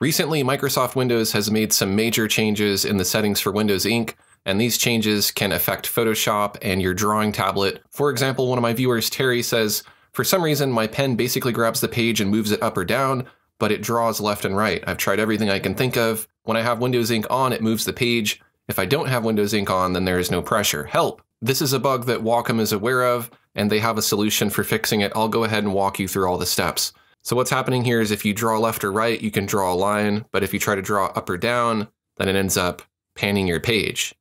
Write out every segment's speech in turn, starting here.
Recently, Microsoft Windows has made some major changes in the settings for Windows Ink, and these changes can affect Photoshop and your drawing tablet. For example, one of my viewers, Terry, says, For some reason, my pen basically grabs the page and moves it up or down, but it draws left and right. I've tried everything I can think of. When I have Windows Ink on, it moves the page. If I don't have Windows Ink on, then there is no pressure. Help! This is a bug that Wacom is aware of, and they have a solution for fixing it. I'll go ahead and walk you through all the steps. So what's happening here is if you draw left or right, you can draw a line, but if you try to draw up or down, then it ends up panning your page.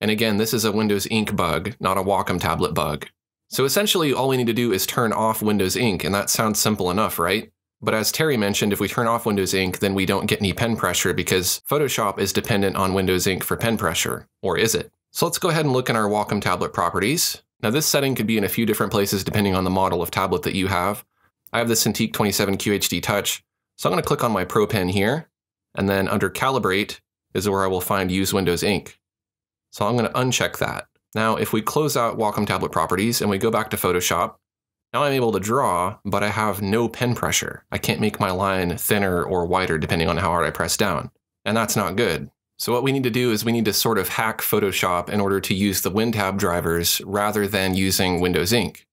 And again, this is a Windows Ink bug, not a Wacom tablet bug. So essentially, all we need to do is turn off Windows Ink, and that sounds simple enough, right? But as Terry mentioned, if we turn off Windows Ink, then we don't get any pen pressure because Photoshop is dependent on Windows Ink for pen pressure. Or is it? So let's go ahead and look in our Wacom tablet properties. Now this setting could be in a few different places depending on the model of tablet that you have. I have the Cintiq 27 QHD Touch, so I'm going to click on my Pro Pen here, and then under Calibrate is where I will find Use Windows Ink. So I'm going to uncheck that. Now if we close out Wacom tablet properties and we go back to Photoshop, now I'm able to draw, but I have no pen pressure. I can't make my line thinner or wider depending on how hard I press down. And that's not good. So what we need to do is we need to sort of hack Photoshop in order to use the WinTab drivers rather than using Windows Ink.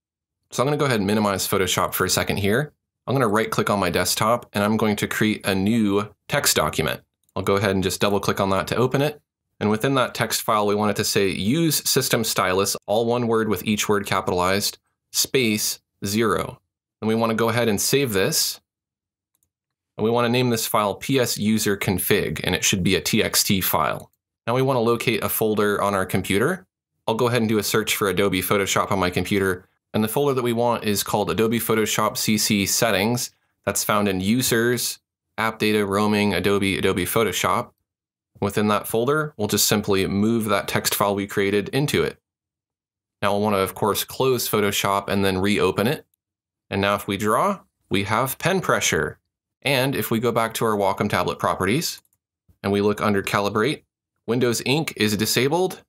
So I'm going to go ahead and minimize Photoshop for a second here. I'm going to right click on my desktop and I'm going to create a new text document. I'll go ahead and just double click on that to open it. And within that text file, we want it to say use system stylus, all one word with each word capitalized, space zero. And we want to go ahead and save this. And we want to name this file ps user config, and it should be a txt file. Now we want to locate a folder on our computer. I'll go ahead and do a search for Adobe Photoshop on my computer. And the folder that we want is called Adobe Photoshop CC Settings. That's found in Users, App Data, Roaming, Adobe, Adobe Photoshop. Within that folder, we'll just simply move that text file we created into it. Now we'll want to, of course, close Photoshop and then reopen it. And now if we draw, we have pen pressure. And if we go back to our Wacom tablet properties and we look under Calibrate, Windows Ink is disabled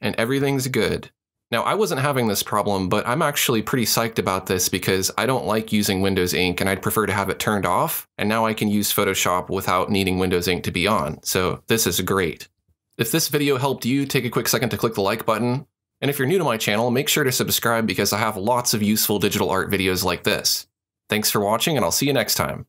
and everything's good. Now, I wasn't having this problem, but I'm actually pretty psyched about this because I don't like using Windows Ink and I'd prefer to have it turned off. And now I can use Photoshop without needing Windows Ink to be on. So this is great. If this video helped you, take a quick second to click the like button. And if you're new to my channel, make sure to subscribe because I have lots of useful digital art videos like this. Thanks for watching and I'll see you next time.